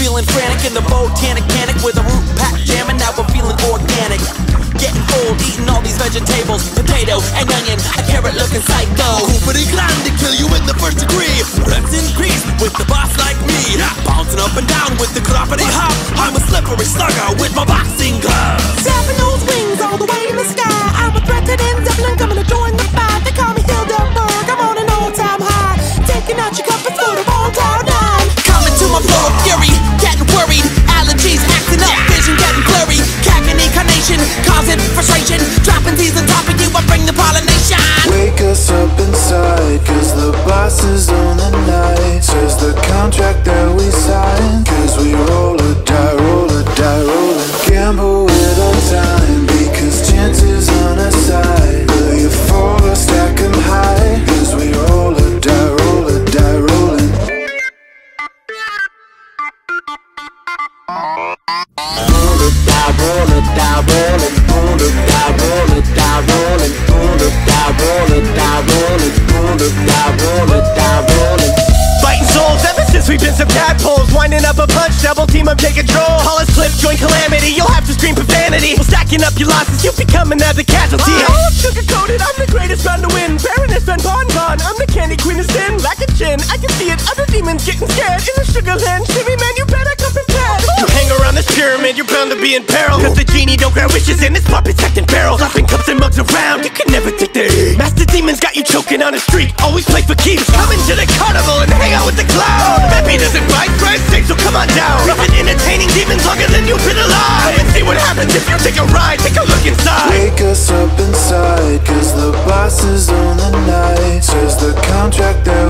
Feeling frantic in the botanic panic with a root pack jam and now we're feeling organic. Getting old, eating all these vegetables, potato and onion, a carrot looking psycho. Pretty grande, kill you in the first degree. Reps increase with the boss like me. Bouncing up and down with the croppity hop. I'm a slippery slugger with my contract that we signed, cause we roll or die, roll or die, roll and gamble with our time. Because chances on our side. Will you fall or stack 'em high? Cause we roll or die, roll or die, rolling. Roll it, die, roll it, die, roll tadpoles. Winding up a punch, double team up, take control. Call us flip, join calamity. You'll have to scream profanity. Well, stacking up your losses, you'll be coming as a casualty. Oh, I'm sugar coated, I'm the greatest bound to win. Baroness Von Bon Bon, I'm the candy queen of sin. Lack a chin, I can see it. Other demons getting scared. In the sugar land, shimmy man, you better come prepared. You hang around this pyramid, you're bound to be in peril. Cause the genie don't grant wishes and his puppets acting barrels. Flopping cups and mugs around, you can never take the heat. Master demons got you choking on a street. Always play for keeps. Come into the carnival and hang out with the clown. Beppi doesn't bite, Christ sake, so come on down. We've been entertaining demons longer than you've been alive. Come and see what happens if you take a ride. Take a look inside. Wake us up inside, cause the boss is on the night. Says the contract that we signed.